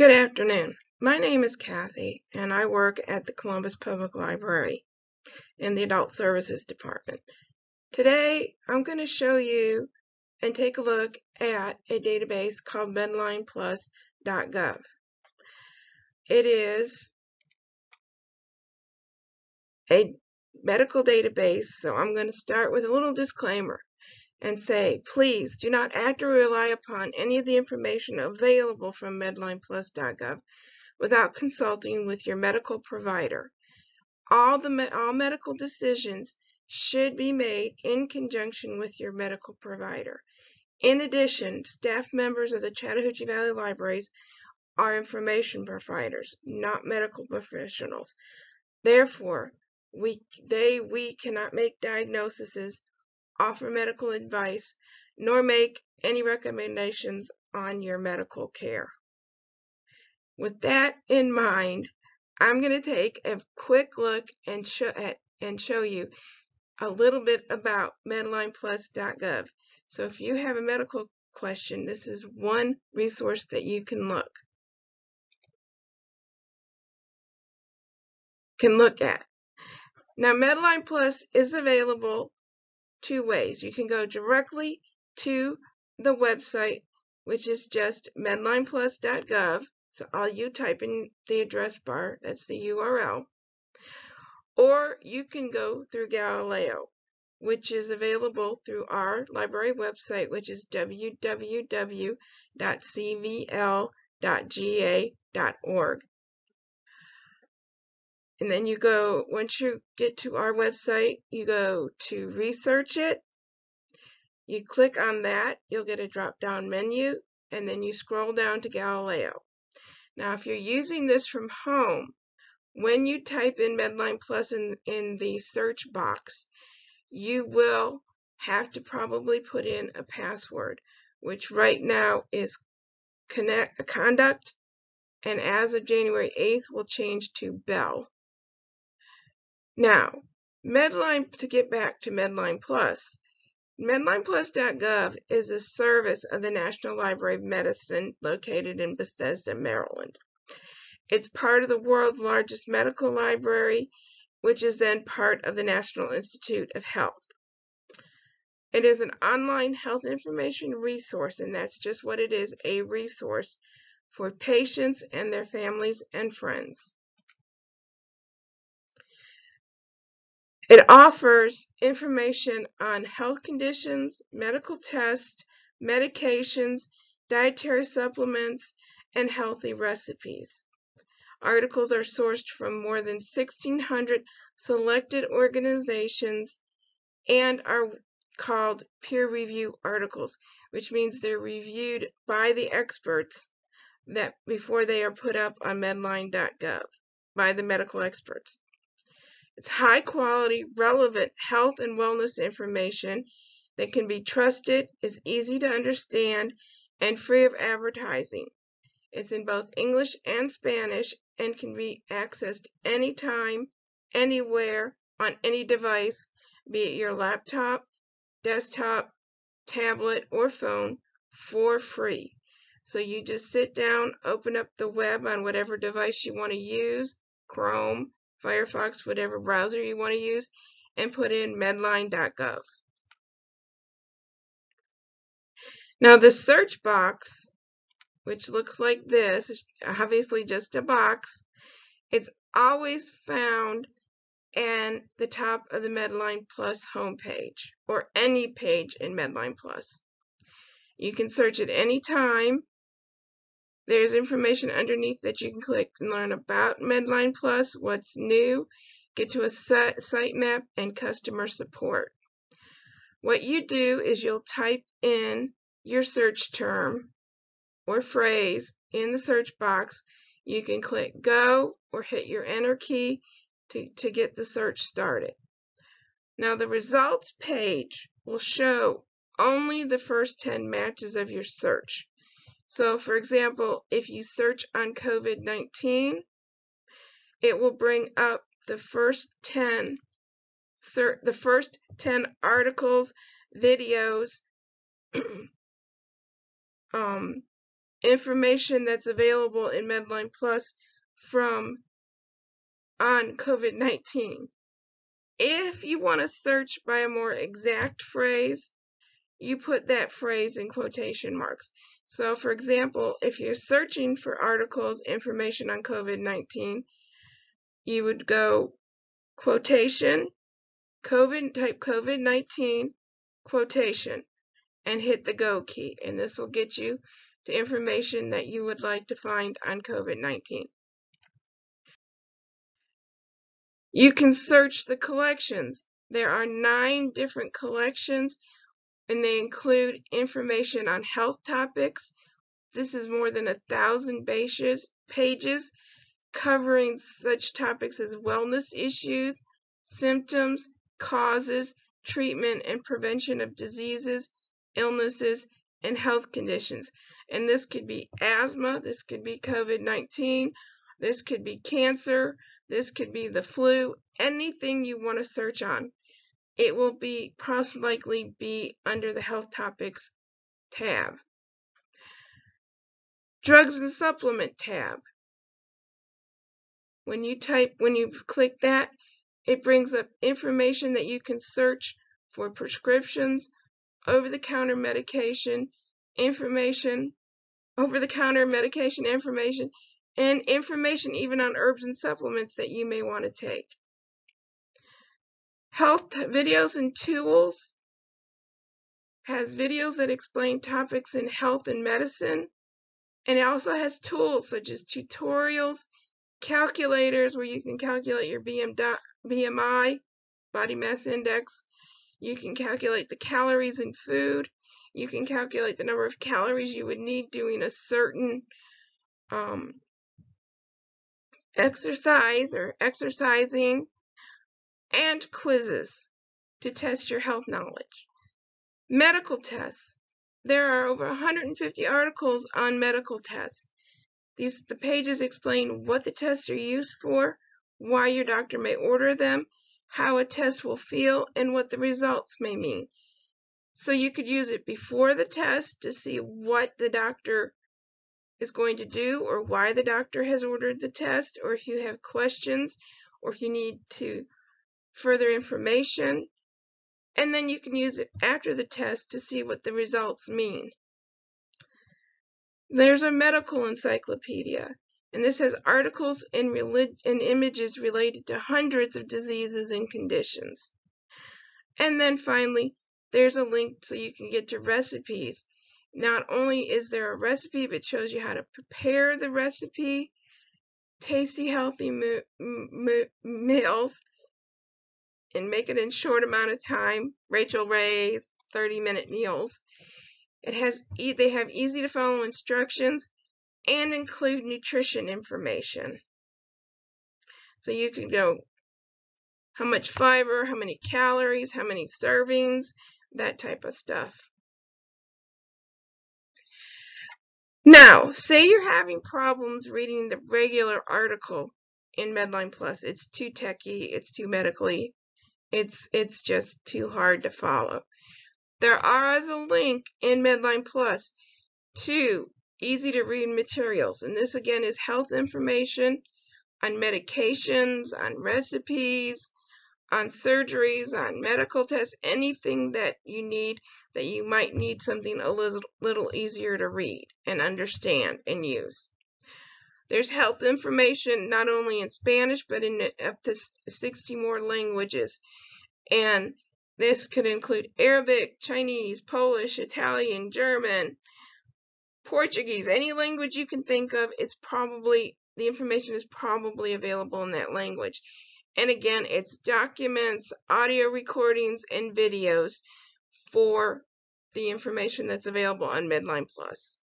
Good afternoon. My name is Kathy, and I work at the Columbus Public Library in the Adult Services Department. Today, I'm going to show you and take a look at a database called MedlinePlus.gov. It is a medical database, so I'm going to start with a little disclaimer and say, please do not act or rely upon any of the information available from MedlinePlus.gov without consulting with your medical provider. All, the, all medical decisions should be made in conjunction with your medical provider. In addition, staff members of the Chattahoochee Valley Libraries are information providers, not medical professionals. Therefore, we, they, we cannot make diagnoses offer medical advice, nor make any recommendations on your medical care. With that in mind, I'm going to take a quick look and show, at, and show you a little bit about MedlinePlus.gov. So if you have a medical question, this is one resource that you can look can look at. Now Medline Plus is available two ways. You can go directly to the website, which is just medlineplus.gov. So all you type in the address bar, that's the URL. Or you can go through Galileo, which is available through our library website, which is www.cvl.ga.org. And then you go, once you get to our website, you go to research it. You click on that, you'll get a drop down menu, and then you scroll down to Galileo. Now, if you're using this from home, when you type in Medline Plus in, in the search box, you will have to probably put in a password, which right now is connect, conduct, and as of January 8th will change to Bell. Now, Medline, to get back to Medline Plus, MedlinePlus.gov is a service of the National Library of Medicine located in Bethesda, Maryland. It's part of the world's largest medical library, which is then part of the National Institute of Health. It is an online health information resource, and that's just what it is, a resource for patients and their families and friends. It offers information on health conditions, medical tests, medications, dietary supplements, and healthy recipes. Articles are sourced from more than 1,600 selected organizations and are called peer review articles, which means they're reviewed by the experts that before they are put up on medline.gov by the medical experts. It's high quality, relevant health and wellness information that can be trusted, is easy to understand, and free of advertising. It's in both English and Spanish and can be accessed anytime, anywhere, on any device, be it your laptop, desktop, tablet, or phone, for free. So you just sit down, open up the web on whatever device you want to use, Chrome, Firefox, whatever browser you want to use, and put in medline.gov. Now the search box, which looks like this, is obviously just a box, it's always found in the top of the Medline Plus homepage, or any page in Medline Plus. You can search at any time there's information underneath that you can click and learn about Medline Plus, what's new, get to a site map, and customer support. What you do is you'll type in your search term or phrase in the search box. You can click go or hit your enter key to, to get the search started. Now the results page will show only the first 10 matches of your search. So for example, if you search on COVID-19, it will bring up the first 10 the first 10 articles, videos, um, information that's available in Medline Plus from on COVID-19. If you want to search by a more exact phrase, you put that phrase in quotation marks. So for example, if you're searching for articles, information on COVID-19, you would go quotation, COVID, type COVID-19, quotation, and hit the go key. And this will get you to information that you would like to find on COVID-19. You can search the collections. There are nine different collections and they include information on health topics. This is more than a thousand pages, pages covering such topics as wellness issues, symptoms, causes, treatment, and prevention of diseases, illnesses, and health conditions. And this could be asthma, this could be COVID-19, this could be cancer, this could be the flu, anything you want to search on. It will be most likely be under the health topics tab. Drugs and supplement tab. When you type, when you click that, it brings up information that you can search for prescriptions, over-the-counter medication, information, over-the-counter medication information, and information even on herbs and supplements that you may want to take. Health videos and tools has videos that explain topics in health and medicine, and it also has tools such as tutorials, calculators where you can calculate your BMI, body mass index. You can calculate the calories in food. You can calculate the number of calories you would need doing a certain um, exercise or exercising, and quizzes to test your health knowledge. Medical tests. There are over 150 articles on medical tests. These the pages explain what the tests are used for, why your doctor may order them, how a test will feel, and what the results may mean. So you could use it before the test to see what the doctor is going to do or why the doctor has ordered the test or if you have questions or if you need to further information and then you can use it after the test to see what the results mean. There's a medical encyclopedia and this has articles and, and images related to hundreds of diseases and conditions. And then finally, there's a link so you can get to recipes not only is there a recipe, but shows you how to prepare the recipe, tasty, healthy meals, and make it in short amount of time. Rachael Ray's 30 minute meals. It has they have easy to follow instructions and include nutrition information. So you can go how much fiber, how many calories, how many servings, that type of stuff. Now, say you're having problems reading the regular article in Medline Plus. It's too techy, it's too medically, it's it's just too hard to follow. There is a link in Medline Plus to easy to read materials, and this again is health information on medications, on recipes, on surgeries, on medical tests, anything that you need that you might need something a little, little easier to read and understand and use. There's health information not only in Spanish but in up to 60 more languages. And this could include Arabic, Chinese, Polish, Italian, German, Portuguese, any language you can think of, it's probably the information is probably available in that language. And again, it's documents, audio recordings, and videos for the information that's available on Medline Plus.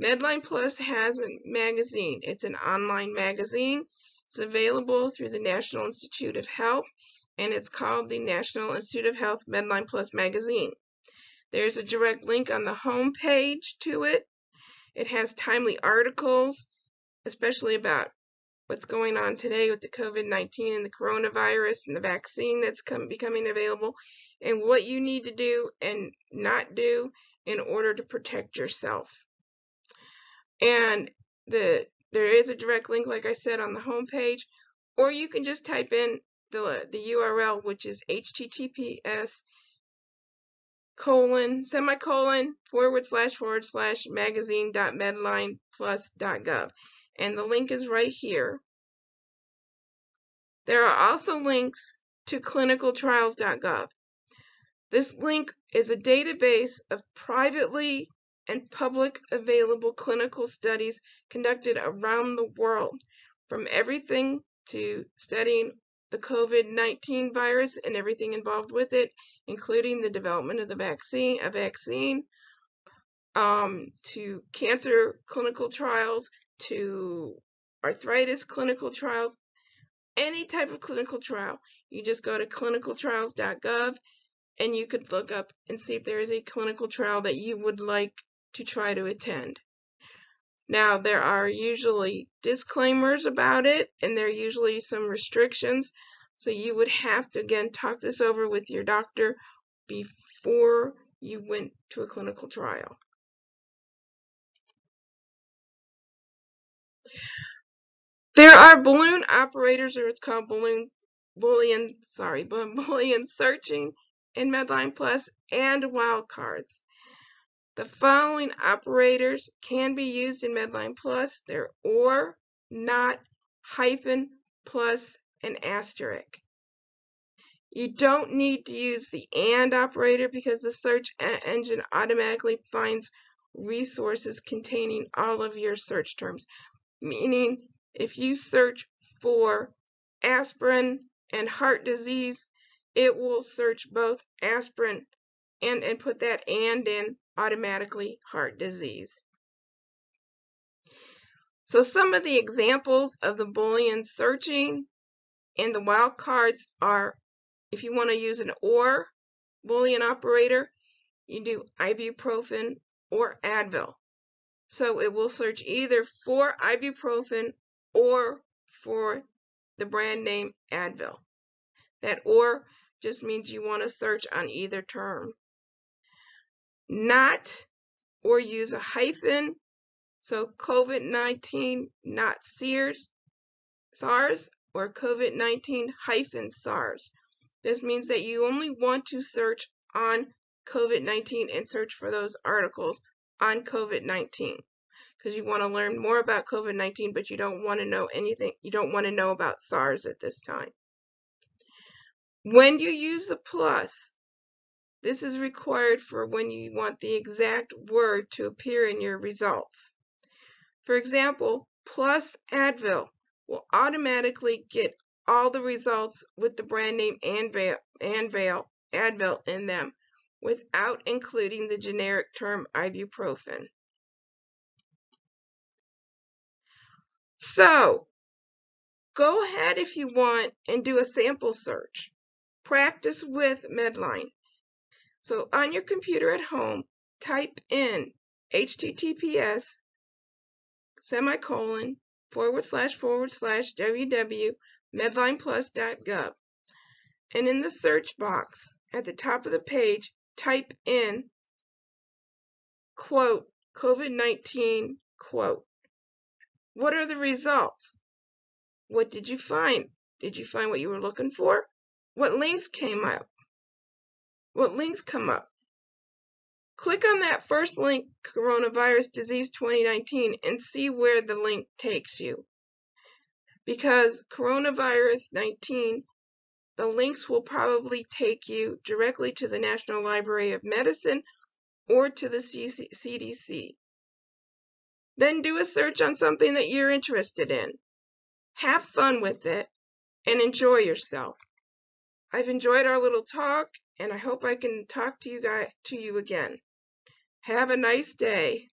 Medline Plus has a magazine. It's an online magazine. It's available through the National Institute of Health, and it's called the National Institute of Health Medline Plus magazine. There's a direct link on the home page to it. It has timely articles, especially about what's going on today with the COVID-19 and the coronavirus and the vaccine that's come, becoming available and what you need to do and not do in order to protect yourself. And the there is a direct link, like I said, on the home page, or you can just type in the the URL, which is https colon semicolon forward slash forward slash magazine dot medline plus dot gov, and the link is right here. There are also links to clinicaltrials.gov. This link is a database of privately and public available clinical studies conducted around the world, from everything to studying the COVID-19 virus and everything involved with it, including the development of the vaccine, a vaccine, um, to cancer clinical trials, to arthritis clinical trials, any type of clinical trial. You just go to clinicaltrials.gov and you could look up and see if there is a clinical trial that you would like to try to attend. Now, there are usually disclaimers about it, and there are usually some restrictions. So you would have to, again, talk this over with your doctor before you went to a clinical trial. There are balloon operators, or it's called balloon Boolean, sorry, Boolean searching in Medline Plus and wildcards. The following operators can be used in Medline Plus. They're or, not, hyphen, plus, and asterisk. You don't need to use the AND operator because the search engine automatically finds resources containing all of your search terms. Meaning, if you search for aspirin and heart disease, it will search both aspirin and, and put that and in automatically heart disease. So some of the examples of the Boolean searching and the wildcards are if you want to use an OR Boolean operator, you do ibuprofen or Advil. So it will search either for ibuprofen or for the brand name Advil. That or just means you want to search on either term not or use a hyphen. So COVID-19 not SARS, SARS or COVID-19 hyphen SARS. This means that you only want to search on COVID-19 and search for those articles on COVID-19 because you want to learn more about COVID-19 but you don't want to know anything you don't want to know about SARS at this time. When you use the plus this is required for when you want the exact word to appear in your results. For example, plus Advil will automatically get all the results with the brand name Anvil, Advil in them without including the generic term ibuprofen. So, go ahead if you want and do a sample search. Practice with Medline. So on your computer at home, type in https semicolon forward slash forward slash www.medlineplus.gov. And in the search box at the top of the page, type in quote COVID-19 quote. What are the results? What did you find? Did you find what you were looking for? What links came up? What links come up. Click on that first link, Coronavirus Disease 2019, and see where the link takes you. Because Coronavirus 19, the links will probably take you directly to the National Library of Medicine or to the CDC. Then do a search on something that you're interested in. Have fun with it and enjoy yourself. I've enjoyed our little talk and I hope I can talk to you guys to you again. Have a nice day.